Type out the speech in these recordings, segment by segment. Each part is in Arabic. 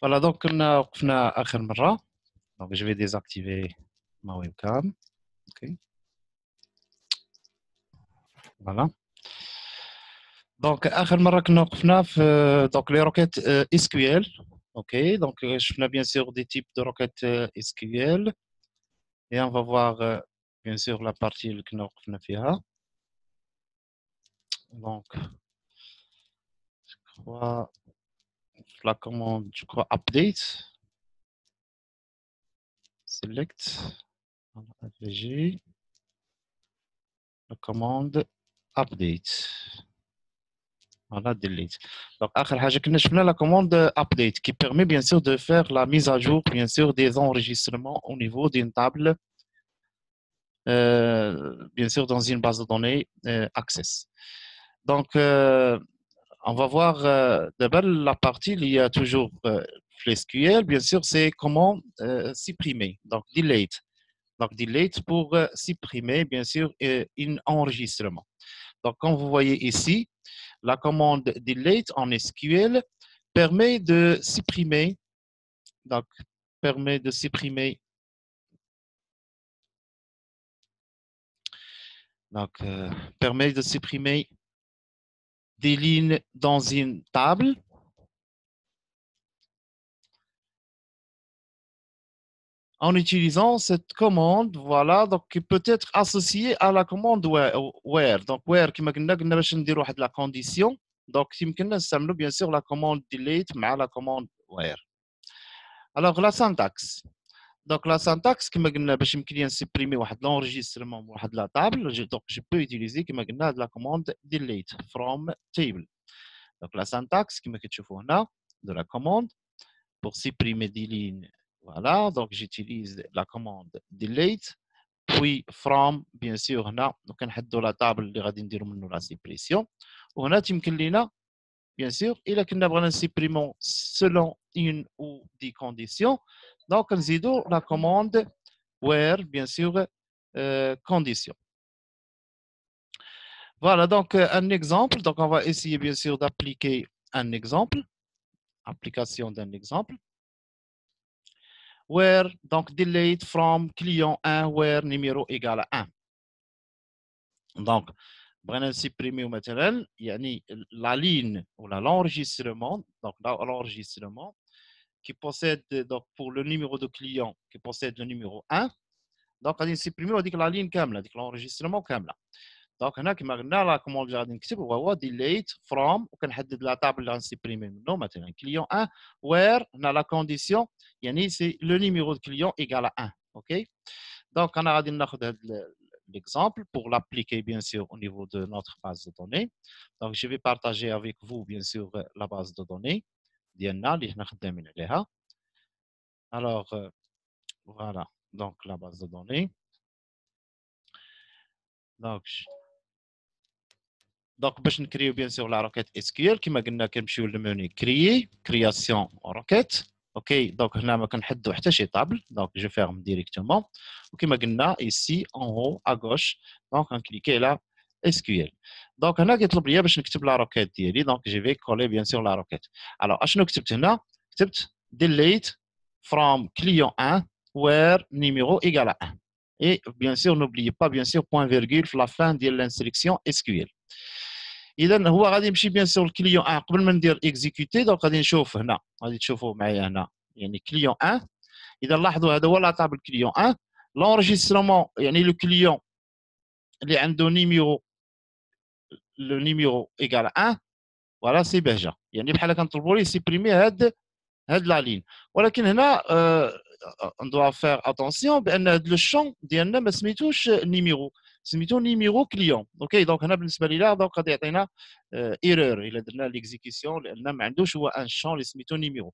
Voilà, donc on a وقفنا آخر مرة. Donc je vais désactiver ma webcam. OK. Voilà. Donc آخر مرة كنا وقفنا في donc les requêtes euh, SQL. OK. Donc je bien sûr des types de requêtes euh, SQL. Et on va voir euh, bien sûr la partie اللي كنا وقفنا فيها. Donc je crois la commande, je crois, update. Select. La commande update. Voilà, delete. Donc, la commande update qui permet bien sûr de faire la mise à jour, bien sûr, des enregistrements au niveau d'une table, euh, bien sûr, dans une base de données euh, Access. Donc, euh, on va voir euh, d'abord la partie, il y a toujours euh, bien sûr, c'est comment euh, supprimer, donc delete. Donc delete pour euh, supprimer, bien sûr, un enregistrement. Donc, comme vous voyez ici, la commande delete en SQL permet de supprimer, donc permet de supprimer donc, permet de supprimer des lignes dans une table. En utilisant cette commande, voilà, donc qui peut être associée à la commande where. Donc, where, qui m'a dit la condition. Donc, bien sûr la commande delete, mais la commande where. Alors, la syntaxe. Donc, la syntaxe, qui m'a dit supprimer l'enregistrement de la table, donc je peux utiliser qui m'a la commande delete from table. Donc, la syntaxe, qui m'a dit de la commande pour supprimer des lignes. Voilà, donc j'utilise la commande delete, puis from, bien sûr, هنا وكنحدوا la table اللي غادي نديروا منه la suppression. وهنا تيمكن لينا bien sûr, إلا كنا بغينا supprimer selon une ou des conditions, donc, nous la commande where, bien sûr, euh, condition. Voilà, donc euh, un exemple. Donc, on va essayer, bien sûr, d'appliquer un exemple. Application d'un exemple. Where, donc, delete from client 1, where numéro égal à 1. Donc, بغينا supprimer مثلا يعني la ligne ou l'enregistrement donc l'enregistrement qui possède, donc pour le numéro de client qui possède le numéro 1, donc on va supprimer la ligne كامله ديك l'enregistrement كامله دونك هنا كما قلنا لا كوموند اللي غادي نكتب هو ديليت فروم وكنحدد لا تابل اللي غنسيبريمي منه مثلا كليون 1 وير هنا لا كونديسيون يعني سي لو نيميرو دو كليون ايكال 1 اوكي دونك انا غادي ناخذ هذا l'exemple pour l'appliquer bien sûr au niveau de notre base de données. Donc je vais partager avec vous bien sûr la base de données. ديالنا اللي حنا خدامين عليها. alors voilà donc la base de données donc donc باش نكريو bien sûr la requête SQL كما قلنا كنمشيو لل menu créer création requête okay donc هنا ما كنحدو حتى شي table donc je ferme directement وكما قلنا ici en haut à gauche donc غن cliquer على SQL donc هنا كيطلب لي باش نكتب la requête ديالي donc j'ai fait coller bien sûr la requête alors اشنو كتبت هنا كتبت delete from client 1 where numéro égale à 1 et bien sûr n'oubliez pas bien sûr point virgule la fin ديال l'instruction SQL اذا هو غادي يمشي bien sûr ال client 1 قبل ما ندير exécuter donc غادي نشوف هنا غادي تشوفوا معايا هنا يعني client 1 اذا لاحظوا هذا هو la table client 1 l'enregistrement يعني le client اللي عنده numéro numéro égal à 1 voilà c'est بهجه يعني بحال كنطلبوا ليه supprimer هاد هاد la ligne ولكن هنا on doit faire attention بان هاد le champ ديالنا ما سميتوش numéro سميتو numéro client okay donc هنا بالنسبة لي donc غادي يعطينا erreur الا درنا l'exécution لأن ما عندوش هو un champ اللي سميتو numéro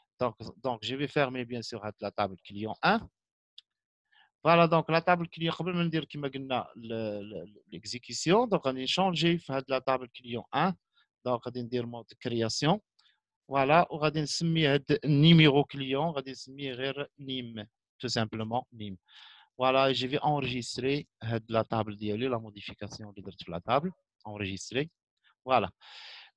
Donc, je vais fermer bien sûr la table client 1. Voilà, donc la table client, je vais dire qu'il l'exécution. Donc, on va changer la table client 1. Donc, on va dire mode création. Voilà, on va dire numéro client, on va dire NIM, tout simplement NIM. Voilà, je vais enregistrer euh, la table, la modification de la table, enregistrer. Voilà.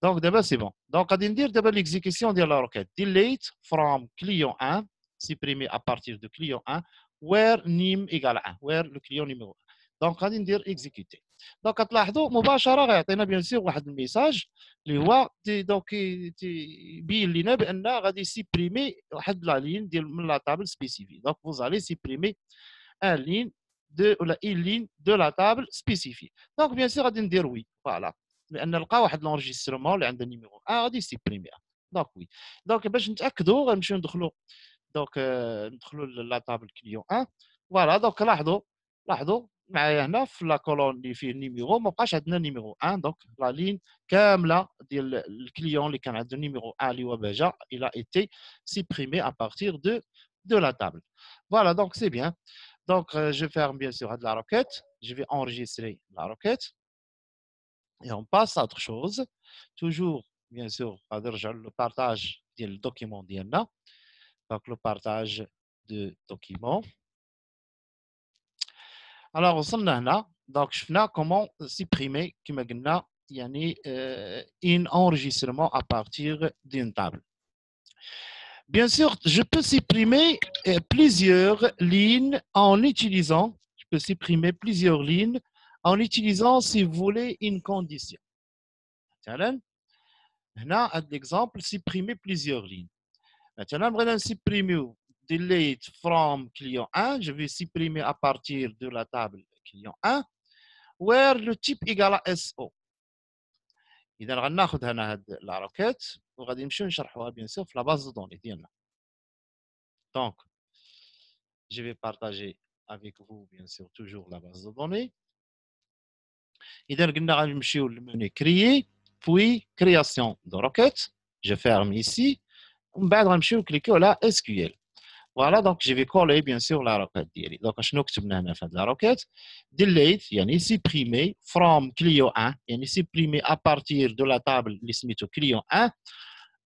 Donc d'abord c'est bon. Donc غادي ندير دابا l'exécution ديال la requête. Delete from client 1, supprimer à partir de client 1 where name égale 1 where le client numéro 1 دونك غادي ندير اكزيكوتي دونك كتلاحظوا مباشره غيعطينا بيان سور واحد الميساج اللي هو دونك يبين لنا بان غادي يسيبريمي واحد لا لين ديال من لا تابل سبيسيفي دونك فوز علي سيبريمي ان لين دو ولا اون لين دو لا تابل سبيسيفي دونك بيان سور غادي ندير وي فوالا لأن لقى واحد l'enregistrement اللي عنده numéro 1 غادي يسيبريميها donc oui donc باش نتأكدوا غنمشيو ندخلوا donc ندخلوا la table client 1 voilà donc لاحظوا لاحظوا معايا هنا في la colonne اللي فيه ال numéro ما بقاش عندنا numéro 1 donc la ligne كاملة ديال ال client اللي كان عنده numéro 1 اللي هو بهجه elle a été supprimée à partir de de la table. Voilà, donc c'est bien. Donc, euh, je ferme bien sûr de la requête. Je vais enregistrer la. et on passe à autre chose. Toujours, bien sûr, le partage du document d'INA, donc le partage de documents. Alors, on a là, donc je comment supprimer qui euh, un enregistrement à partir d'une table? Bien sûr, je peux supprimer euh, plusieurs lignes en utilisant, je peux supprimer plusieurs lignes en utilisant, si vous voulez, une condition. مثلا هنا l'exemple supprimer plusieurs lignes. Maintenant, je supprimer delete from client 1. Je vais supprimer à partir de la table client 1 where le type égale à SO. اذا غناخذ هنا هاد لا روكيت وغادي نمشيو نشرحوها بيان سور في لا باز دو دوني ديالنا دونك je vais partager avec vous bien sûr toujours la base de données اذا قلنا غنمشيو للمنيو créer puis création de requête je ferme ici ومن بعد غنمشيو نكليكيو على اس كيو ال فوالا دونك جي في كولي بيان سور لا روكيت ديالي دونك شنو كتبنا هنا في هاد لا روكيت ديليت يعني سيبريمي فروم كليو 1 يعني سيبريمي ا بارتير دو لا تابل اللي سميتو كليو 1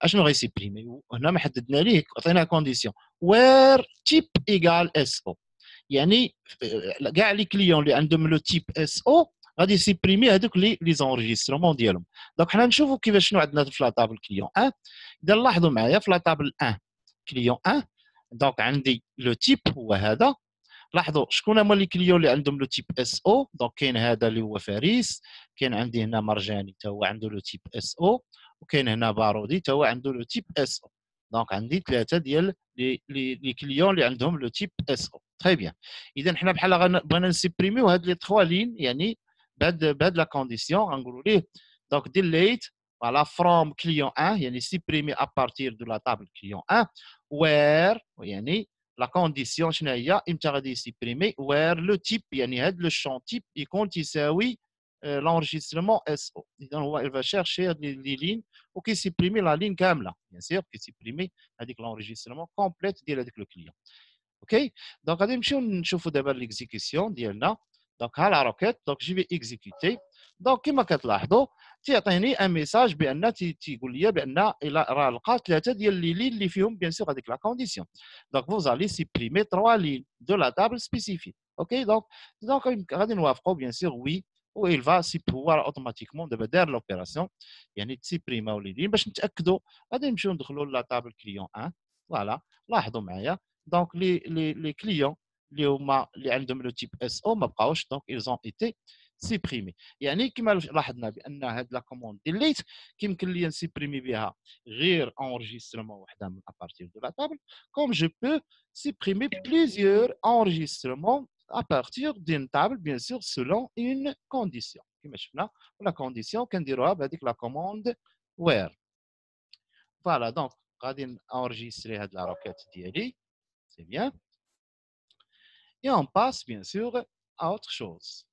اشنو غيسيبريمي هنا ما حددنا ليه عطينا كونديسيون وير تيب ايغال اس او يعني كاع لي كليون اللي عندهم لو تيب اس او غادي يسيبريمي هذوك les les enregistrements ديالهم. donc حنا نشوفوا كيفاش شنو عندنا في la table client 1 إذا لاحظوا معايا في la table 1 client 1 donc عندي le type هو هذا. لاحظوا شكون هما les clients اللي عندهم le type SO donc كاين هذا اللي هو فارس كاين عندي هنا مرجاني حتى هو عنده le type SO وكاين هنا بارودي حتى هو عنده le type SO donc عندي ثلاثة ديال les les clients اللي عندهم le type SO très bien اذا حنا بحال بغينا نسيبريميو هاد لي trois lignes يعني بهاد لا كونديسيون غنقولوا ليه دونك ديليت voilà from client 1 يعني supprimer à partir de la table client 1 where يعني la condition شنو هي امتى غادي supprimer where le type يعني هاد لو champ type يكون تساوي l'enregistrement SO اذا هو il va chercher les lignes وكيسيبريمي لا لين كامله bien sûr كيسيبريمي هذيك l'enregistrement complète ديال هذاك لو كليون اوكي دونك غادي نمشيو نشوفوا دابا ليكزيكسيون ديالنا دونك ها لا روكيت دونك جي في اكزيكوتي دونك كما كتلاحظوا تيعطيني ان ميساج بان تيقول لي بان راه لقى ثلاثه ديال لي لين اللي فيهم بيان سور هذيك لا كونديسيون دونك فوز الي سيبريمي تروا لين دو لا تابل سبيسيفيك اوكي دونك دونك غادي نوافقوا بيان سور وي و il va هو اوتوماتيكمون دابا دار لوبيراسيون يعني تسيبريماو لي لين باش نتاكدوا غادي نمشيو ندخلوا لا تابل كليون 1 فوالا لاحظوا معايا دونك لي لي لي كليون اللي هما اللي عندهم لو تيب اس او ما بقاوش دونك ils ont été سيبريمي يعني كما لاحظنا بان هاد لا كوموند ديليت كيمكن لي نسيبريمي بها غير انجسترمون وحده من ابارتير دو لا تابل كوم جو بو سيبريمي بليزيور انجسترمون à partir d'une table, bien sûr, selon une condition. كما شفنا la condition كنديروها بهذيك la commande where. Voilà, donc غادي enregistrer هاد la requête ديالي. C'est bien. Et on passe, bien sûr, à autre chose.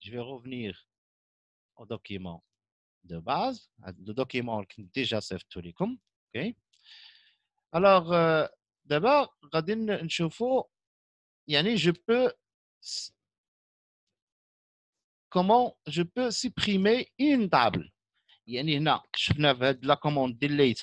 je vais revenir au document de base, le document qui est déjà sauvé tous les OK. الوغ دابا غادي نشوفوا يعني جو بو كومون جو بو سيبريمي اون تابل يعني هنا شفنا في هاد لا كوموند ديليت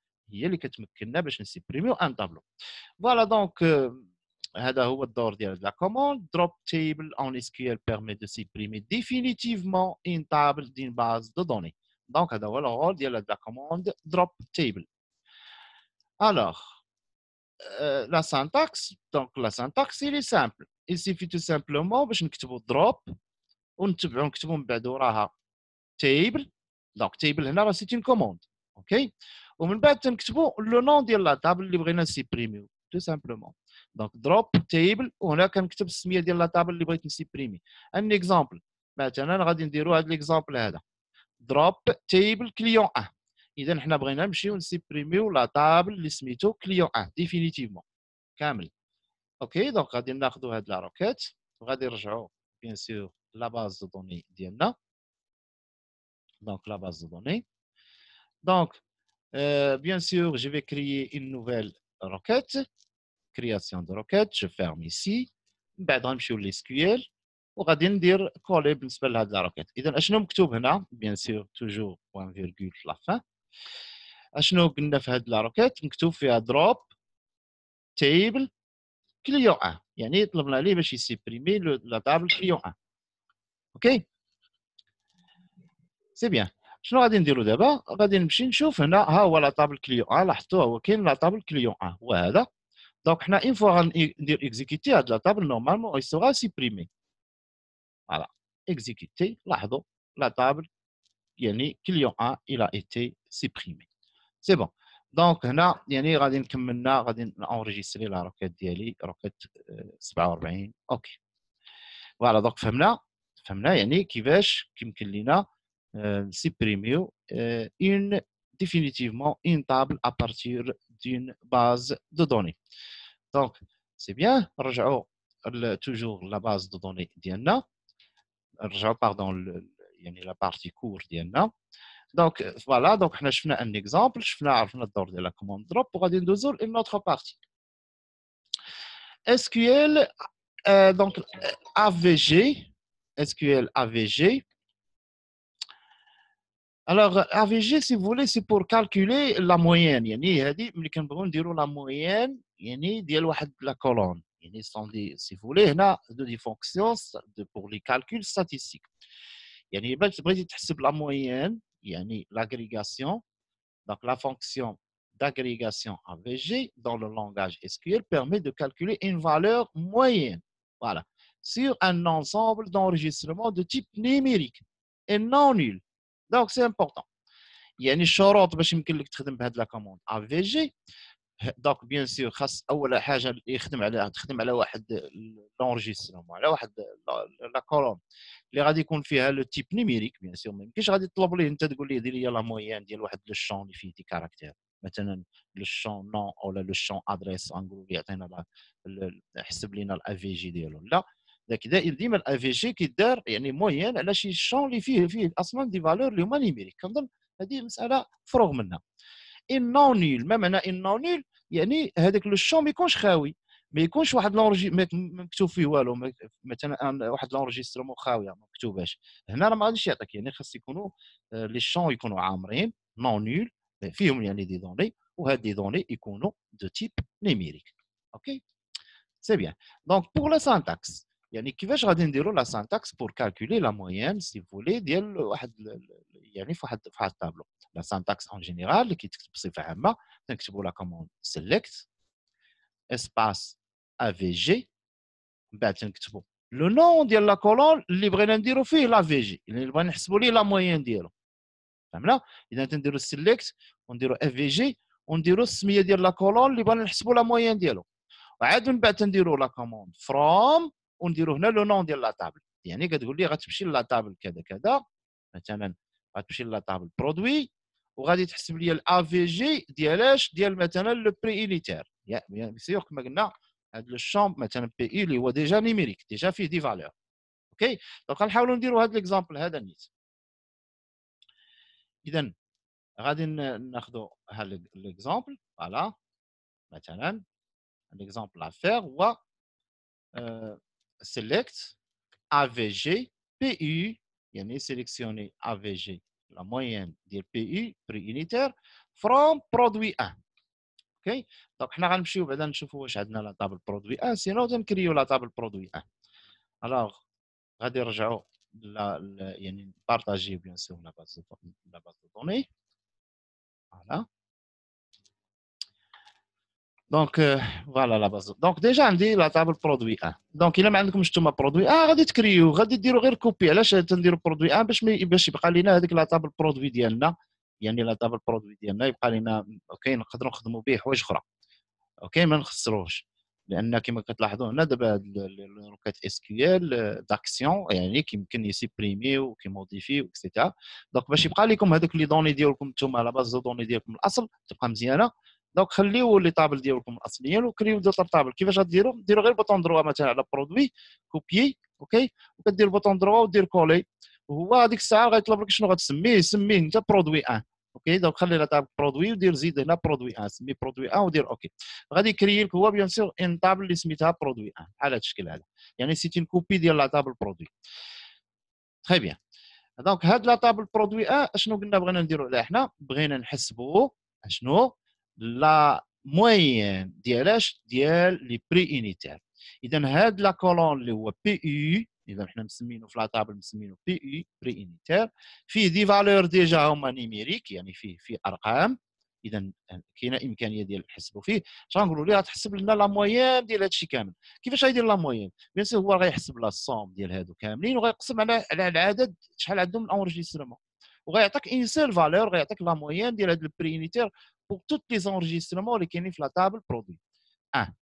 هي اللي كتمكننا باش نسيبريميو ان طابلو فوالا دونك هذا هو الدور ديال لا كوموند دروب تيبل اون اسكيول بيرمي دو سيبريمي ديفينيتيفمون ان تابل دين باز دو دوني دونك هذا هو الرول ديال لا كوموند دروب تيبل الوغ لا سانتاكس دونك لا سانتاكس il est simple il suffit tout simplement باش نكتبوا دروب ونتبعوا نكتبوا من بعد وراها تيبل دونك تيبل هنا راه سيت اون كوموند اوكي ومن بعد تنكتبوا le nom ديال la table اللي بغينا نسيبريميو tout simplement. Donc drop table وهنا كنكتب السمية ديال la table اللي بغيت نسيبريمي. un exemple مثلا غادي نديروا هذا ال exemple هذا. drop table client 1 اذا حنا بغينا نمشيو نسيبريميو la table اللي سميتو client 1 définitivement كامل. أوكي donc غادي ناخذوا هاد la requête وغادي نرجعوا بيان سور لا باز دو دوني ديالنا. دونك لا باز دو دوني دونك Euh, bien sûr, je vais créer une nouvelle requête. Création de requête, je ferme ici. بعد غنمشيو للسكيول وغادي ندير كولي بالنسبه لهاد لا روكيت اذا اشنو مكتوب هنا بيان سور توجور بوان فيرغول في لافان اشنو قلنا في هاد لا روكيت مكتوب فيها دروب تيبل كليون 1 يعني طلبنا ليه باش يسيبريمي لا تابل كليون 1 اوكي سي بيان شنو غادي نديرو دابا؟ غادي نمشي نشوف هنا ها هو la table client 1 لاحظتوا هو كاين la table client 1 هو هذا. donc حنا une fois غندير exécuter هاد la table normalement elle sera supprimée voilà exécuter لاحظوا la table يعني client 1 elle a été supprimée c'est bon donc هنا يعني غادي نكملنا غادي نونجيستري la requête ديالي requête 47 أوكي فوالا دونك فهمنا؟ فهمنا يعني كيفاش كيمكن لينا supprimer une définitivement une table à partir d'une base de données. Donc, c'est bien. Rejoignons toujours la base de données d'IANA. Pardon, le, la partie courte d'IANA. Donc, voilà. Donc, on a un exemple. Je fais de la commande drop pour aller dans une autre partie. SQL, euh, donc AVG, SQL AVG, alors, AVG, si vous voulez, c'est pour calculer la moyenne. يعني هذه ملي كنبغيو نديروا la moyenne يعني ديال واحد la colonne. يعني si vous voulez هنا des fonctions pour les calculs statistiques. يعني بغيتي تحسب la moyenne يعني l'agrégation donc la fonction d'agrégation AVG dans le langage SQL permet de calculer une valeur moyenne. Voilà. Sur un ensemble d'enregistrements de type numérique et non nul. donc c'est important يعني الشروط باش يمكن لك تخدم بهاد la commande. AVG donc bien sûr خاص أول حاجة يخدم على تخدم على واحد l'enregistrement على واحد la colonne اللي غادي يكون فيها le type numérique bien sûr ما يمكنش غادي تطلب ليه. أنت تقول ليه دير لي la moyenne ديال واحد le champ اللي فيه des caractères مثلا le champ nom ولا le champ adresse نقولوا يعطينا حسب لينا ال AVG ديالو. لا داك ديما ال AVG كيدار يعني moyenne على شي شون اللي فيه فيه أصلا des valeurs اللي هما numériques. كنظن هذه مسألة مفروغ منها. et non nul ما معنى et non nul؟ يعني هذاك le champ ما يكونش خاوي. ما يكونش واحد l'enregi- مكتوب فيه والو. مثلا واحد l'enregistrement خاويه ما مكتوباش هنا راه ما غاديش يعطيك. يعني خاص يكونوا les champs يكونوا عامرين. non nuls فيهم يعني des données وهاد des données يكونوا de type numérique. أوكي؟ C'est bien. Donc pour la syntaxe يعني كيفاش غادي نديروا la syntaxe pour calculer la moyenne si vous voulez ديال واحد يعني في واحد في واحد ال tableau la syntaxe en général اللي كيتكتب بصفه عامه تنكتبوا la commande select espace AVG من بعد تنكتبوا le nom ديال la colonne اللي بغينا نديرو فيه l'AVG اللي بغينا نحسبوا ليه la moyenne ديالو فهمنا اذا تنديروا select ونديروا AVG ونديروا السميه ديال la colonne اللي بغينا نحسبوا la moyenne ديالو وعاد من بعد تنديروا la commande from ونديروا هنا le nom ديال la table يعني كتقول لي غتمشي la table كذا كذا مثلا غتمشي la table produit وغادي تحسب لي ال AVG ديال اش ديال مثلا le prix unitaire bien sûr كما قلنا هذا le champ مثلا PU اللي هو déjà numérique déjà فيه des valeurs أوكي donc غنحاولوا نديروا هذا l'exemple هذا نيت. اذا غادي ناخذوا هذا l'exemple voilà. مثلا l'exemple à faire هو سيليكت افي بي يو يعني سيليكسيوني افي la moyenne ديال بي اي بري انيتير فروم برودوي 1 اوكي دونك حنا غنمشيو بعدا نشوفوا واش عندنا لا طابل برودوي 1 سينو تنكريو لا طابل برودوي 1 الوغ غادي نرجعوا لا يعني بارطاجي بيان سور لا باز لا باز دو دوني فوالا donc voilà la base donc déjà عندي la table produit 1 donc الا ما عندكمش نتوما produit 1 غادي تكريو غادي ديروا غير copier علاش تنديروا produit 1 باش باش يبقى لنا هذيك la table produit ديالنا؟ يعني la table produit ديالنا يبقى لنا أوكي نقدروا نخدموا به حوايج أخرى. أوكي ما نخسروش لأن كما كتلاحظوا هنا دابا ال requêtes SQL d'action يعني كيمكن يسيبريميو كيموديفيو et cetera donc باش يبقى لكم هذوك les données ديالكم نتوما la base de données ديالكم الأصل تبقى مزيانة. donc خليو les tables ديالكم الاصليين وكريو d'autres tables كيفاش غديروا ديروا غير bouton droit مثلا على produit copier أوكي وكدير bouton droit ودير coller وهو هذيك الساعة غيطلب لك شنو غتسميه سميه انت produit 1 OK donc خلي la table produit ودير زيد هنا produit 1 سمي produit 1 ودير OK غادي يـ créer لك هو bien sûr une table اللي سميتها produit 1 على هذا الشكل هذا يعني c'est une copie ديال la table produit très bien donc هاد la table produit 1 اشنو قلنا بغينا نديرو عليها حنا بغينا نحسبوا شنو la moyenne ديال اش؟ ديال les prix unitaires اذا هاد la colonne اللي هو PU اذا حنا مسمينه في la table مسمينه PU prix unitaire فيه des valeurs déjà هما numériques يعني فيه فيه أرقام. اذا كاينة إمكانية ديال نحسبوا فيه. اش غنقولوا ليه؟ غتحسب لنا la moyenne ديال هادشي كامل. كيفاش غيدير la moyenne bien هو غيحسب la somme ديال هادو كاملين وغيقسم على على العدد شحال عندهم من enregistrements وغيعطيك une seule valeur غيعطيك la moyenne ديال هاد الـ prix pour tous les enregistrements اللي كاينين في la table produit 1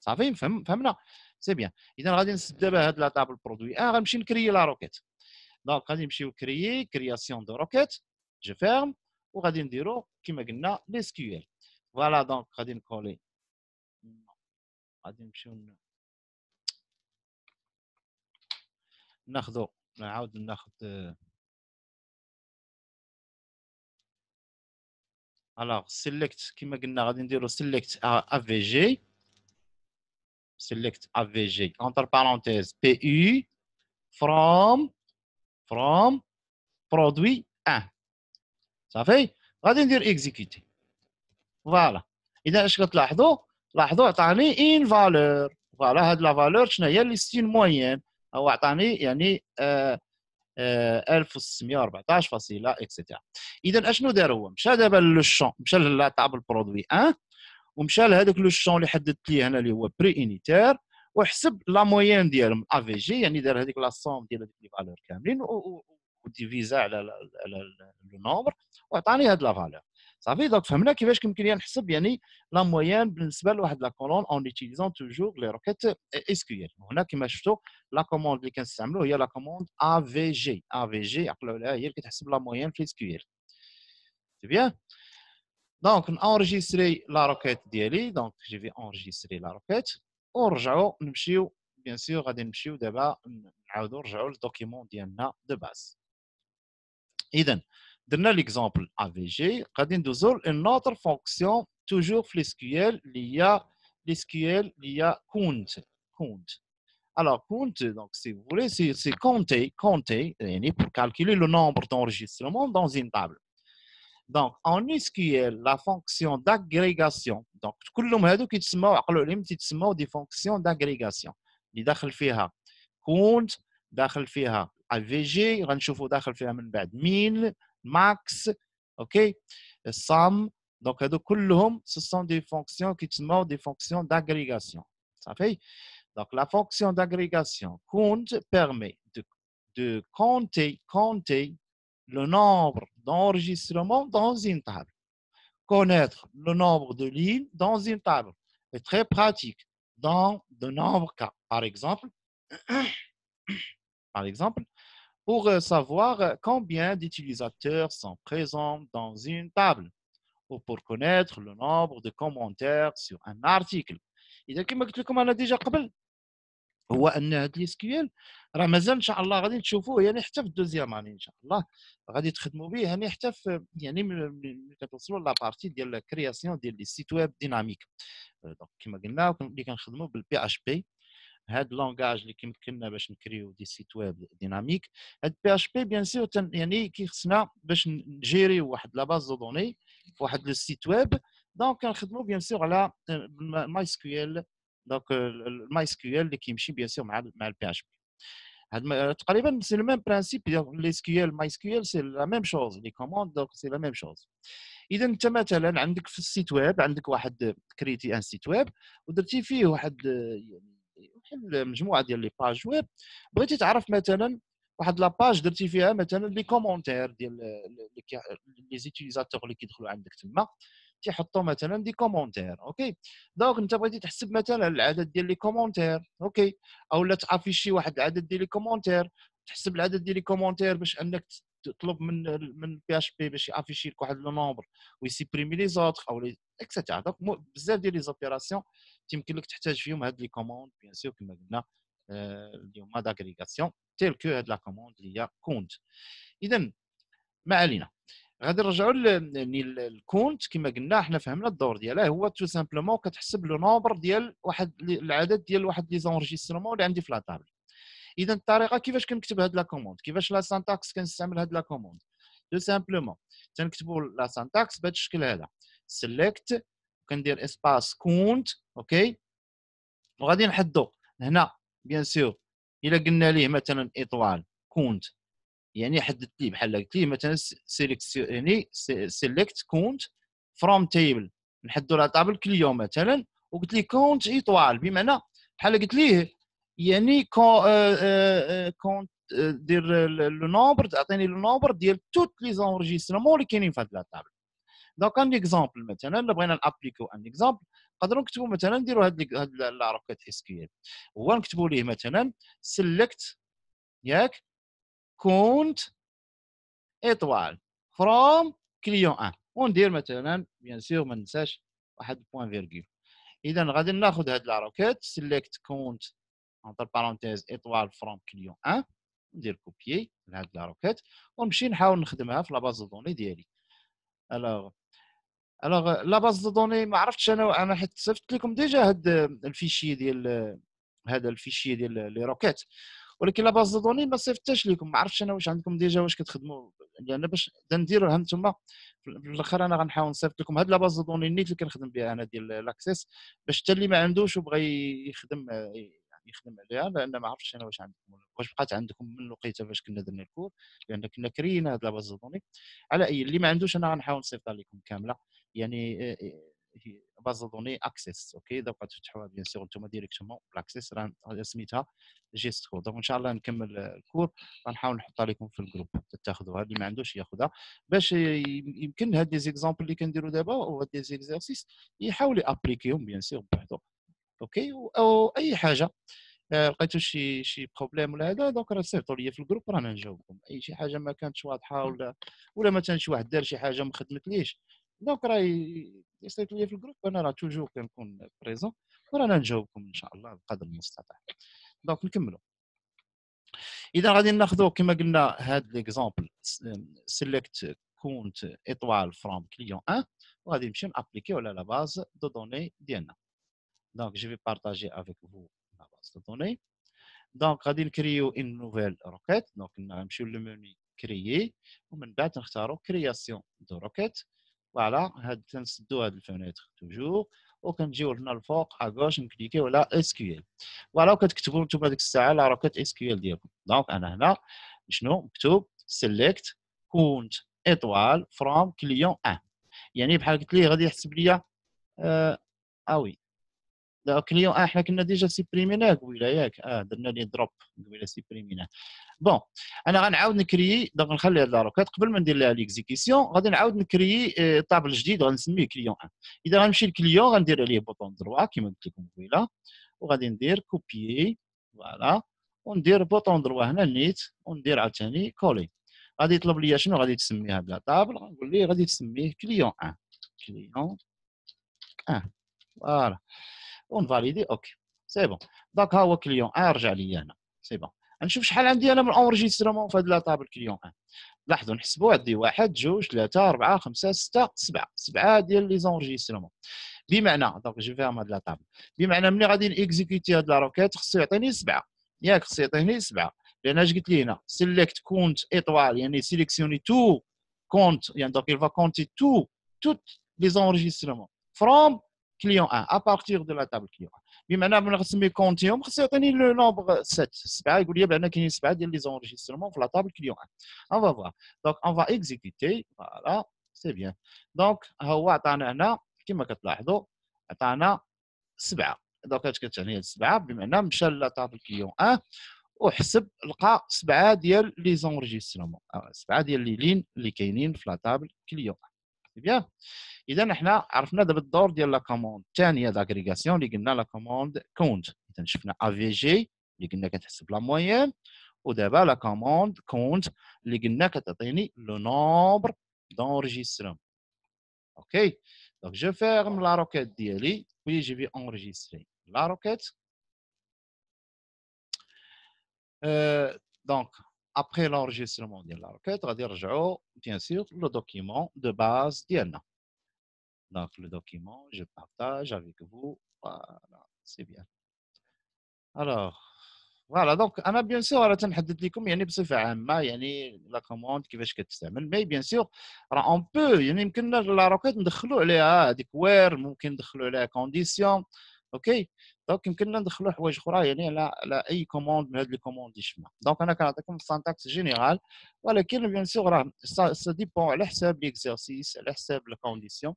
صافي فهم فهمنا c'est bien اذا غادي نسد دابا هاد la table produit 1 غنمشي نـ créer la requête donc غادي نمشيو créer création de requête je ferme وغادي نديرو كما قلنا les SQL voilà donc غادي نكولي غادي نمشيو ناخذو نعاود ناخذ alors select كما قلنا غادي نديرو select AVG select AVG entre parenthèses PU from from produit 1 صافي غادي ندير exécuter voilà اذا اش كتلاحظوا لاحظوا عطاني une valeur voilà هاد la valeur شنو هي c'est une moyenne هو عطاني يعني آه 1614 فاصله et cetera اذا اشنو دار هو مشى دابا لو شون مشى لطابل برودوي 1 ومشى لهذاك لو شون اللي حددت ليه أنا اللي هو بري انيتير وحسب لا موين ديالهم ا في جي يعني دار هذيك لا سوم ديال هذيك لي فالور كاملين وديفيزا على لو نومبر وعطاني هاد لا فالور صافي دونك فهمنا كيفاش يمكن لي نحسب يعني لا موين بالنسبه لواحد لا كولون اون ايتيليزون توجور لي روكيت اس كيو ال هنا كما شفتوا لا كوموند اللي كنستعملوا هي لا كوموند ا في جي ا في جي عقلوا عليها هي اللي كتحسب لا موين في اس كيو ال سي بيان دونك نونجيستري لا روكيت ديالي دونك جي في انجيستري لا روكيت ونرجعوا نمشيو بيان سور غادي نمشيو دابا نعاودوا نرجعوا للدوكيمون ديالنا دو باز اذا درنا ليكزومبل AVG غادي ندوزو لون اوتر فونكسيون توجور في ليسكيول اللي هي ليسكيول اللي هي كونت كونت Alors, compte, donc, si vous voulez, c'est compter, compter, pour calculer le nombre d'enregistrements dans une table. Donc, en SQL, la fonction d'agrégation, donc, كلهم هادو كيتسموا عقلوا عليهم تيتسموا دي فونكسيون d'agrégation اللي داخل فيها كونت داخل فيها اي جي غنشوفوا داخل فيها من بعد مين max, ok, somme. Donc, ce sont des fonctions qui sont des fonctions d'agrégation. Ça fait? Donc, la fonction d'agrégation compte permet de, de compter, compter le nombre d'enregistrements dans une table. Connaître le nombre de lignes dans une table est très pratique. dans de nombreux cas. Par exemple, par exemple, pour euh, savoir euh, combien d'utilisateurs sont présents dans une table ou pour connaître le nombre de commentaires sur un article. اذا كما قلت لكم انا ديجا قبل هو ان هاد لي سكيول راه مازال ان شاء الله غادي تشوفوه يعني حتى في الدوزيام اني ان شاء الله غادي تخدموا به يعني حتى في يعني ملي كتوصلوا لابارتي ديال الكرياسيون ديال لي سيت ويب ديناميك دونك كما قلنا اللي كنخدموا بالبي اش بي هاد اللونجاج اللي كيمكننا باش نكريو دي سيت ويب ديناميك هاد بي اش بي بيان سور يعني كيخصنا باش نجيريو واحد لا باز دو دوني واحد le site web. donc كنخدموا bien sûr على MySQL donc الـ MySQL اللي كيمشي bien sûr مع مع البي اش بي هاد تقريبا c'est le même principe les SQL MySQL c'est la même chose les commandes donc c'est la même chose. اذا انت مثلا عندك في الـ site web عندك واحد créer تي un site web ودرتي فيه واحد يعني واحد مجموعة ديال les pages web. بغيتي تعرف مثلا واحد la page درتي فيها مثلا les commentaires ديال les utilisateurs اللي كيدخلوا عندك تما. تيحطوا مثلا des commentaires OK؟ donc أنت بغيتي تحسب مثلا العدد ديال les commentaires OK؟ أو لا تـ afficher واحد العدد ديال les commentaires تحسب العدد ديال les commentaires باش أنك تطلب من من PHP باش يـ afficher لك واحد le nombre ويـ supprimer les autres أو et cetera donc بزاف ديال les opérations تيمكن لك تحتاج فيهم هاد les commandes bien sûr كما قلنا اللي هما d'agrégation tel que هاد la commande اللي هي count اذا ما علينا غادي نرجعوا للـ count كما قلنا حنا فهمنا الدور ديالها. هو tout simplement كتحسب le nombre ديال واحد العدد ديال واحد les enregistrements اللي عندي في la table إذا الطريقة كيفاش كنكتب هاد la commande كيفاش la syntaxe كنستعمل هاد la commande tout simplement تنكتبوا la syntaxe بهذا الشكل هذا. select كندير espace count OK وغادي نحدو هنا bien sûr إلا قلنا ليه مثلا étoile count يعني حددت لي بحال قلت ليه مثلا يعني select count from table نحدوا لها table client مثلا وقلت لي count étoile بمعنى بحال قلت ليه يعني count دير le nombre تعطيني le nombre ديال tous les enregistrements اللي كاينين في هاد la table donc un exemple مثلا الا بغينا نـ appliquer و un exemple نقدروا نكتبوا مثلا نديروا هاد هاد la requête SQL هو نكتبوا ليه مثلا select ياك count étoile from client 1 وندير مثلا bien sûr ما ننساش واحد point-virgule اذا غادي ناخذ هاد la requête select count entre parenthèses étoile from client 1 ندير copier لهاد la requête ونمشي نحاول نخدمها في la base de données ديالي alors alors la base de données ما عرفتش أنا أنا حيت صيفط لكم déjà هاد الـ fichier ديال هذا الـ fichier ديال les requêtes. ولكن la base de données ما صيفطتش لكم. ما عرفتش أنا واش عندكم déjà واش كتخدموا. لأن باش ندير أنتم في الآخر أنا غنحاول نصيفط لكم. هاد la base de données نيت اللي كنخدم بها أنا ديال l'Access باش حتى اللي ما عندوش وبغى يخدم يخدم عليها لأن ما عرفتش أنا واش عندكم. واش بقات عندكم من الوقيته فاش كنا درنا الـ cours؟ لأن كنا créer نا هاد la base de données على أي اللي ما عندوش أنا غنحاول نصيفطها لكم كاملة. يعني base de données Access OK donc تفتحوها bien sûr أنتم directement بالـ Access راه سميتها gestcode donc إن شاء الله نكمل الـ cours غنحاول نحطها لكم في الـ groupe تاخذوها اللي ما عندوش ياخذها. باش يمكن هاد les exemples اللي كنديروا دابا وهاد les exercices يحاول يـ appliquer هم bien sûr بوحدو OK أو أي حاجة لقيتو شي شي problème ولا هذا donc راه صيفطوا لي في ال groupe رانا نجاوبكم. أي شي حاجة ما كانتش واضحة ولا ولا مثلا شي واحد دار شي حاجة ما خدمتليش donc راه يصيفط لي في ال groupe أنا راه toujours كنكون présent ورانا نجاوبكم ان شاء الله بقدر المستطاع donc نكملوا اذا غادي ناخذوا كما قلنا هاد l'exemple select count étoile from client 1 وغادي نمشي n'appliquيو على la base de données ديالنا donc je vais partager avec vous la base de données donc غادي نكريو une nouvelle requête donc نمشيو لل menu créer ومن بعد نختاروا création de requête voilà هاد تنسدو هاد ال fenêtre toujours وكنجيو هنا الفوق à gauche ن cliquيو على SQL voilà وكتكتبوا نتوما ديك الساعة requête SQL ديالكم. donc أنا هنا شنو؟ مكتوب select count étoile from client 1 يعني بحال قلت ليه غادي يحسب ليا آه oui client آه حنا كنا déjà supprimيناه قبيلة ياك آه درنا ليه drop قبيلة supprimيناه bon أنا غنعاود نكري donc نخلي هاد la requête قبل ما ندير لها l'exécution غادي نعاود نكري table جديد غنسميه client 1 إذا غنمشي ل client غندير عليه bouton droit كما قلت لكم قبيلة وغادي ندير copier voilà وندير bouton droit هنا نيت وندير عاوتاني coller غادي يطلب لي شنو؟ غادي تسميها ب la table غنقول ليه غادي تسميه client 1 client 1 voilà ون valider OK c'est bon. donc ها هو client 1 رجع لي هنا c'est bon. نشوف شحال عندي أنا من enregistrement في هاد la table client 1 لاحظوا نحسبوا عندي واحد جوج ثلاثة أربعة خمسة ستة سبعة. سبعة ديال les enregistrements بمعنى donc جو فيهم هاد la table بمعنى ملي غادي ن exécuter هاد la requête خصو يعطيني سبعة. ياك خصو يعطيني سبعة. لأن اش قلت لي هنا؟ سيليكت كونت ايطوال يعني سيليكسيوني تو كونت يعني دونك il va compter tout toutes les enregistrements. From client 1 à partir de la table client 1 بمعنى ملي غنسمي كونتيوم خصو يعطيني لو نومبر 7 سبعه يقول لي بان كاينين سبعه ديال لي زونجسترمون في لا طابل كليون 1 اون فا فوار دونك اون فا اكزيكوتي فوالا سي بيان دونك ها هو عطانا هنا كما كتلاحظوا عطانا سبعه دونك اش كتعني هاد السبعه بمعنى مشى لا طابل كليون 1 وحسب لقى سبعه ديال لي زونجسترمون سبعه ديال لي لين اللي كاينين في لا طابل كليون 1 بيان اذا حنا عرفنا دابا الدور ديال la commande. الثانية d'agrégation اللي قلنا la commande count. اذا شفنا AVG اللي قلنا كتحسب la moyenne ودابا la commande count اللي قلنا كتعطيني le nombre d'enregistrements OK دونك جو فيرم لا روكيت ديالي وي جي في انجستري لا روكيت دونك après l'enregistrement de la requête, on va bien sûr le document de base d'IANA. Donc, le document, je partage avec vous. Voilà, c'est bien. Alors, voilà, donc, on a bien sûr, on va لكم يعني بصفة عامة يعني لا كوموند كيفاش كتستعمل مي بيان سور راه اون بو يعني يمكن لا روكيت ندخلوا عليها هذيك وير ممكن ندخلوا عليها كونديسيون اوكي دونك يمكننا ندخلوا حوايج أخرى يعني على على أي commande من هاد les commandes شفنا donc أنا كنعطيكم ال syntaxe générale ولكن bien sûr راه ça dépend على حساب l'exercice على حساب ال condition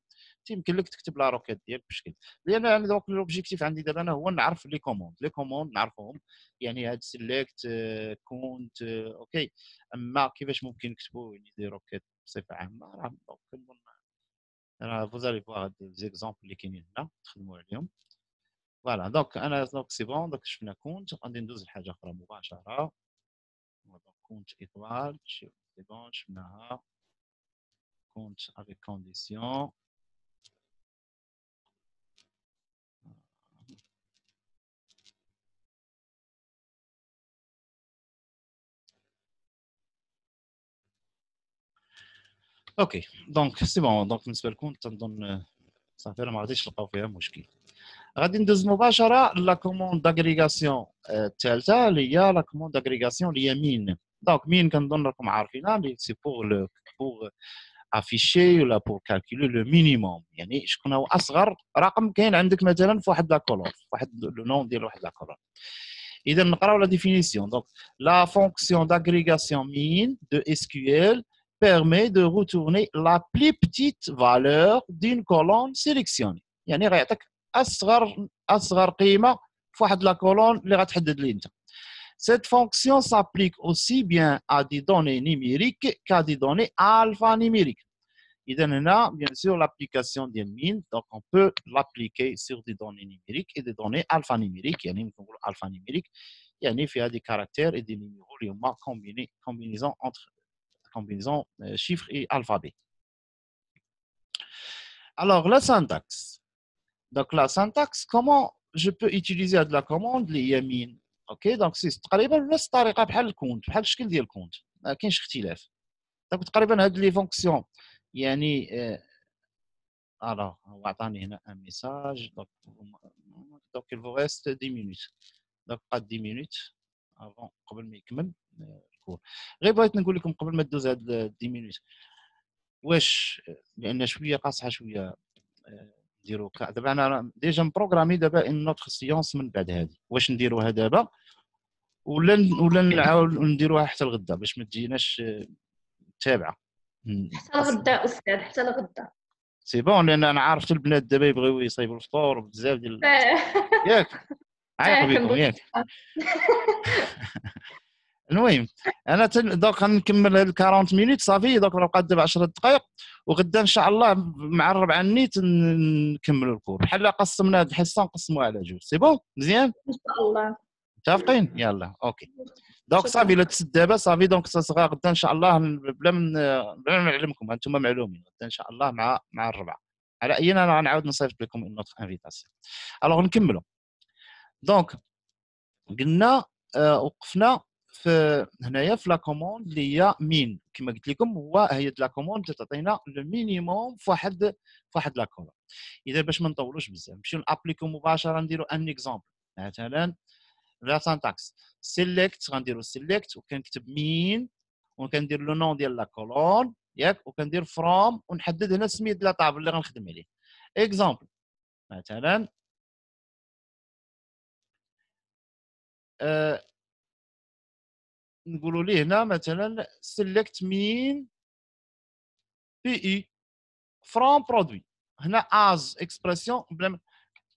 يمكن لك تكتب la requête ديالك بشكل. لأن أنا donc l'objectif عندي دابا أنا هو نعرف les commandes les commandes نعرفهم. يعني هاد select count OK أما كيفاش ممكن نكتبوا يعني des requêtes بصفة عامة راه كنظن راه vous allez voir هاد exemples اللي كاينين هنا تخدموا عليهم. voilà donc أنا donc c'est bon donc شفنا count غادي ندوز لحاجة أخرى مباشرة. دونك كونت ايطوال سي بون شفناها. كونت أفيك كونديسيون. OK donc c'est bon donc بالنسبة لكم تنظن صافي ما غاديش تلقاو فيها مشكل غادي ندوز مباشره لا كوموند داغريغاسيون الثالثه اللي هي لا كوموند داغريغاسيون اللي هي مين دونك مين كنظن راكم عارفينها اللي سي بوغ بوغ افيشي ولا بور كالكولي لو مينيموم يعني شكون هو اصغر رقم كاين عندك مثلا في واحد لا كولون في واحد لو نون ديال واحد لا كولون اذا نقراو لا ديفينيسيون دونك لا فونكسيون d'agrégation min de SQL permet de retourner la plus petite valeur d'une colonne sélectionnée يعني غيعطيك اصغر اصغر قيمه في واحد لا كولون اللي غتحدد لي انت Cette fonction s'applique aussi bien à des données numériques qu'à des données alphanumériques. إذا هنا bien sûr l'application ديال مين donc on peut l'appliquer sur des données numériques et des données alphanumériques يعني نقولوا alphanumérique يعني فيها des caractères et des numéros اللي هما combinés combinaison entre combinaison chiffres et alphabet. Alors la syntaxe Donc la syntaxe, comment je peux utiliser de la commande هي مين أوكي دونك سي تقريبا نفس الطريقة بحال الكونت بحال الشكل ديال الكونت ما كاينش اختلاف دونك تقريبا هاد لي فونكسيون يعني الوغ هو عطاني هنا ان ميساج دونك donc il vous reste 10 minutes. دونك بقات 10 minutes افون قبل ما يكمل. ال cours غير بغيت نقول لكم قبل ما دوز هاد 10 minutes. واش؟ لأن شوية قاصحة شوية. نديرو دابا أنا déjà مprogrammé دابا une autre séance من بعد هذه واش نديروها دابا؟ ولا ولا نعاود نديروها حتى الغدا باش ما تجيناش تابعه حتى الغدا أستاذ حتى الغدا. c'est bon لأن أنا عرفت البنات دابا يبغيو يصايبوا الفطور بزاف ديال ياك. عايق بكم ياك. المهم أنا تن... donc غنكمل هاد 40 minutes صافي donc بقات دابا 10 دقائق وغدا إن شاء الله مع الربع نيت نكملوا ال cours. بحال قسمنا هاد الحصة نقسموها على جوج. c'est bon؟ مزيان؟ إن شاء الله. متفقين؟ يلا OK. donc. صافي لا تسد دابا صافي donc صغار غدا إن شاء الله بلا من بلا ما نعلمكم أنتم معلومين. غدا إن شاء الله مع مع الربعه على أي أنا غنعاود نصيفط لكم une autre invitation alors نكملوا donc قلنا آه، وقفنا في هنايا في la commande اللي هي min؟ كما قلت لكم هو هي la commande تعطينا le minimum في واحد في واحد la colonne إذا باش ما نطولوش بزاف نمشيو n'appliquو مباشرة نديروا un exemple مثلا la syntaxe select غنديروا select وكنكتب min وكندير le nom ديال la colonne ياك؟ وكندير from ونحدد هنا سميه ديال ال table اللي غنخدم عليه. exemple مثلا آه نقولوا ليه هنا مثلا select min PU from produit هنا as expression بلا ما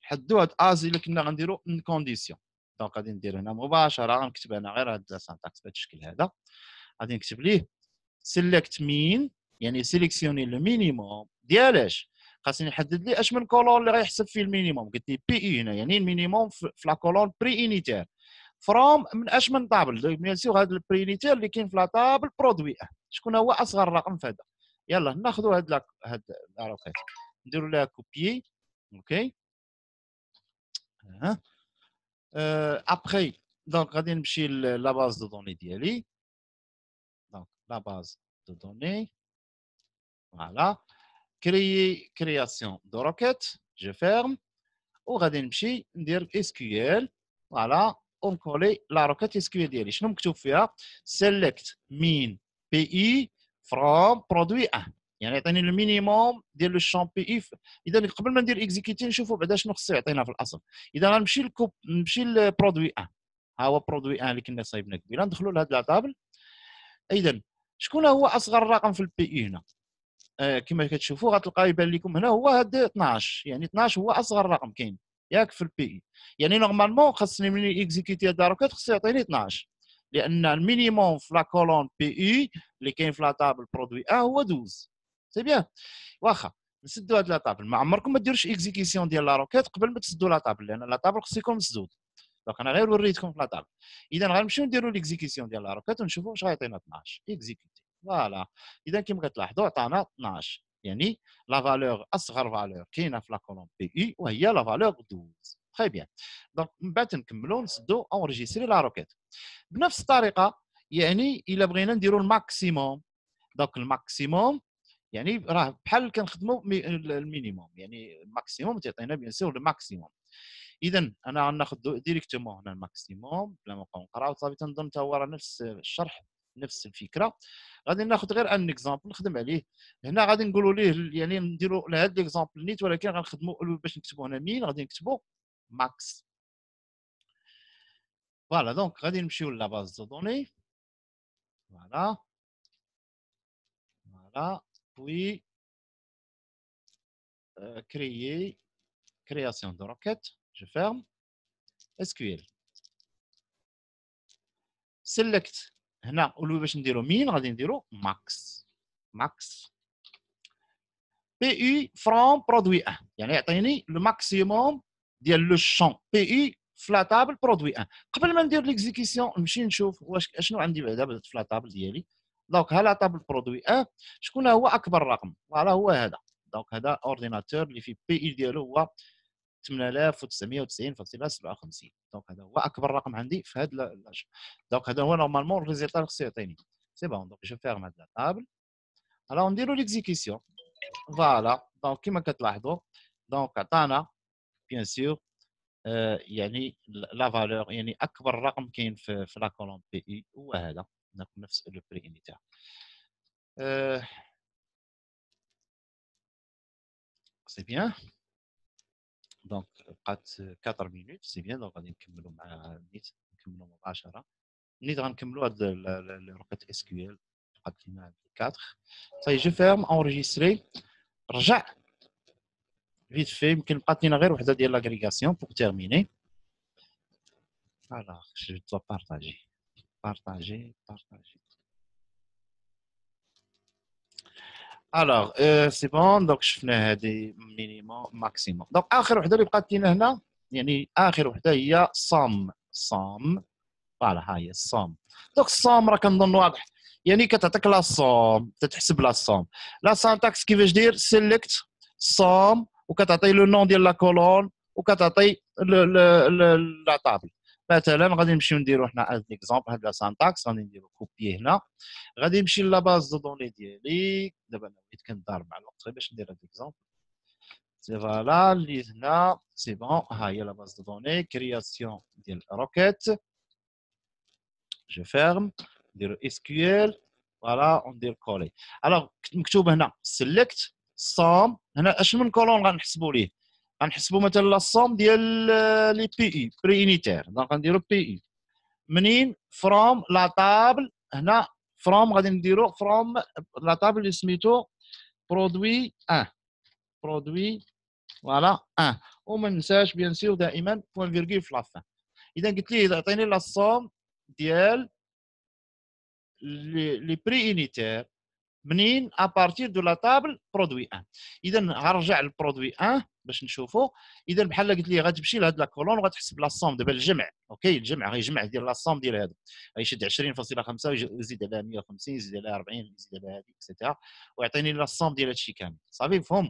نحدوا هاد as إلا كنا غنديروا une condition donc غادي ندير هنا مباشرة غنكتب أنا غير هاد ال syntaxe بهذا الشكل هذا. غادي نكتب ليه select min يعني sélectionner le minimum ديال اش خاصني نحدد لي اش من colonne اللي غيحسب فيه ال minimum. قلت لي PU هنا يعني ال minimum في la colonne prix unitaire from من اش من table bien sûr هذا ال prix unitaire اللي كاين في la table produit. شكون هو أصغر رقم في هذا؟ يلا ناخذوا هاد لا هاد la requête نديروا لها copier OK ها. ابخي donc غادي نمشي la base de données ديالي. donc la base de données voilà créer création de requête je ferme وغادي نمشي ندير SQL voilà ون coller la requête SQL ديالي. شنو مكتوب فيها؟ select min PU from produit 1 يعني يعطيني ال minimum ديال le champ PU إذا قبل ما ندير exécuter نشوفوا بعدا شنو خصو يعطينا في الأصل. إذا غنمشي لكوب نمشي ل produit 1 ها هو produit 1 اللي كنا صايبنا قبيلة. ندخلوا لهاد la table اذا شكون هو أصغر رقم في ال PU هنا؟ آه كما كتشوفوا غتلقى يبان لكم هنا هو هاد 12 يعني 12 هو أصغر رقم كاين. ياك في ال PU يعني normalement خاصني ملي exécuter هاد la requête خصو يعطيني 12 لأن ال minimum في la colonne PU اللي كاين في la table produit 1 هو 12 c'est bien واخا نسدوا هاد la table. ما عمركم ما ديروش exécution ديال la requête قبل ما تسدوا la table لأن la table خص يكون مسدود. donc أنا غير وريتكم في la table. إذا غنمشيو نديروا l'exécution ديال la requête ونشوفوا واش غيعطينا 12 exécuter voilà إذا كما كتلاحظوا عطانا 12 يعني la valeur أصغر valeur كاينة في la colonne PU وهي la valeur 12 très bien donc من بعد نكملوا نسدوا enregistrer la requête بنفس الطريقة يعني إلا بغينا نديروا ال maximum donc ال maximum يعني راه بحال كنخدموا ال minimum يعني ال maximum تعطينا bien sûr ال maximum اذا أنا غناخذ directement هنا ال maximum بلا ما نبقاو نقراو صافي تنظن حتى هو راه نفس الشرح. نفس الفكرة. غادي ناخذ غير un exemple نخدم عليه. هنا غادي نقولوا ليه يعني نديروا لهذا ال exemple نيت ولكن غنخدموا باش نكتبوا هنا min غادي نكتبوا max. voilà donc غادي نمشيو la base de données. voilà voilà euh, créer création de requête. Je ferme. SQL select. هنا قولوا باش نديروا min؟ غادي نديروا max max PU from produit 1 يعني يعطيني le maximum ديال le champ PU في la table produit 1 قبل ما ندير l'exécution نمشي نشوف واش شنو عندي بعدا la table ديالي. donc ها la table produit 1 شكون هو أكبر رقم؟ voilà هو هذا. donc هذا ordinateur اللي فيه PU ديالو هو 8990.57 donc هذا هو أكبر رقم عندي في هذا لاج donc هذا هو normalement ال résultat اللي خصو يعطيني c'est bon donc je ferme هاد la table alors نديرو l'exécution voilà donc كيما كتلاحظوا donc عطانا bien sûr يعني la valeur يعني أكبر رقم كاين في, في la colonne PU هو هذا. نفس le prix unitaire c'est bien بقات 4 مينوت سي بيان دونك غادي نكملوا مع نيت نكملوا مباشره نيت غنكملوا هاد الروكات اس كيو ال بقات لنا 4 صاي جو فيرم اونجستري رجع فيت في يمكن بقات لنا غير وحده ديال لاغريغاسيون بوغ تيرميني فوالا جو دو بارطاجي بارطاجي بارطاجي الوغ سي بون دونك شفنا هذه مينيموم ماكسيموم دونك اخر وحده اللي بقات لينا هنا يعني اخر وحده هي صام صام فوالا ها هي الصوم donc ال somme راه كنظن واضح يعني كتعطيك la somme تتحسب la somme la syntaxe كيفاش دير select sum وكتعطي le nom ديال la colonne وكتعطي la table مثلا غادي نمشيو نديرو حنا هاد l'exemple هاد la syntaxe غادي نديرو copier هنا. غادي نمشي la base de données ديالي. دابا أنا وليت كنضارب مع الوقت غير باش ندير هاد l'exemple c'est voilà اللي هنا c'est bon ها هي la base de données création ديال requête je ferme نديرو SQL voilà وندير coller alors مكتوب هنا select sum هنا أش من colonne غنحسبوا ليه؟ غنحسبوا مثلا la somme ديال les PU prix unitaire donc غنديرو PU. منين؟ from la table هنا from غادي نديرو from la table اللي سميتو produit 1 produit voilà 1 وما ننساش bien sûr دائما point-virgule في la fin إذا قلت ليه عطيني la somme ديال les prix unitaires منين؟ à partir de la table produit 1 اذا غنرجع لل produit 1 باش نشوفوا اذا بحال قلت لي غتمشي لهاد la colonne وغتحسب la somme دابا الجمع OK؟ الجمع غيجمع ديال la somme ديال هذا غيشد 20.5 ويزيد على 150 يزيد على 40 يزيد على هذيك et cetera ويعطيني la somme ديال هادشي كامل. صافي؟ مفهوم؟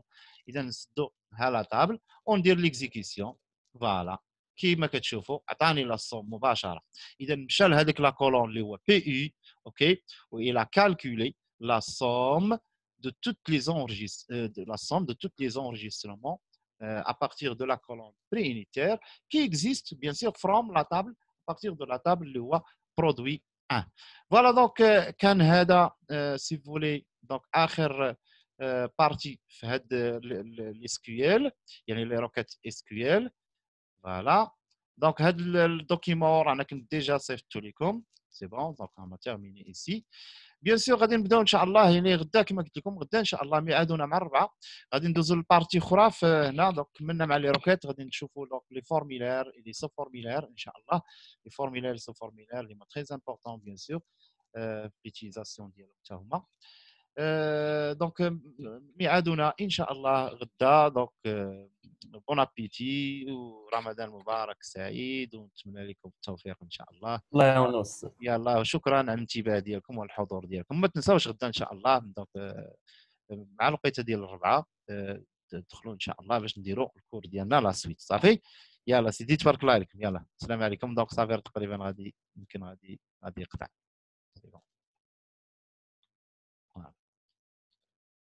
اذا نسدو ها la table وندير ليكزيكسيون فوالا كيما كتشوفوا عطاني لا صوم مباشرة. اذا مشى لهذيك لا كولون اللي هو بي اي أوكي؟ وإلى كالكولي la somme de toutes les enregistrements, de la somme de tous les enregistrements euh, à partir de la colonne préunitaire qui existe bien sûr from la table à partir de la table le produit 1 voilà donc كان هذا si vous voulez donc اخر partie في هذا SQL يعني les requêtes SQL voilà donc هذا الدوكيمون رانا كنت déjà صيفطته لكم bon donc on a terminé ici. bien sûr غادي نبداو إن شاء الله. يعني غدا كما قلت لكم غدا إن شاء الله ميعادنا مع الربعه غادي ندوزو ل partie أخرى هنا. donc كملنا مع les requêtes. غادي نشوفوا donc les formulaires les sous-formulaires إن شاء الله. les formulaires les sous-formulaires اللي هما très importants bien sûr في l'utilisation ديالهم حتى هما. donc ميعادنا ان شاء الله غدا donc bon appétit ورمضان مبارك سعيد ونتمنى لكم التوفيق ان شاء الله الله يعاون يلا وشكرا على الانتباه ديالكم والحضور ديالكم ما تنساوش غدا ان شاء الله donc مع الوقيته ديال الربعه تدخلوا ان شاء الله باش نديروا ال cours ديالنا la suite صافي يلا سيدي تبارك الله عليكم يلا السلام عليكم donc صافي تقريبا غادي يمكن غادي غادي يقطع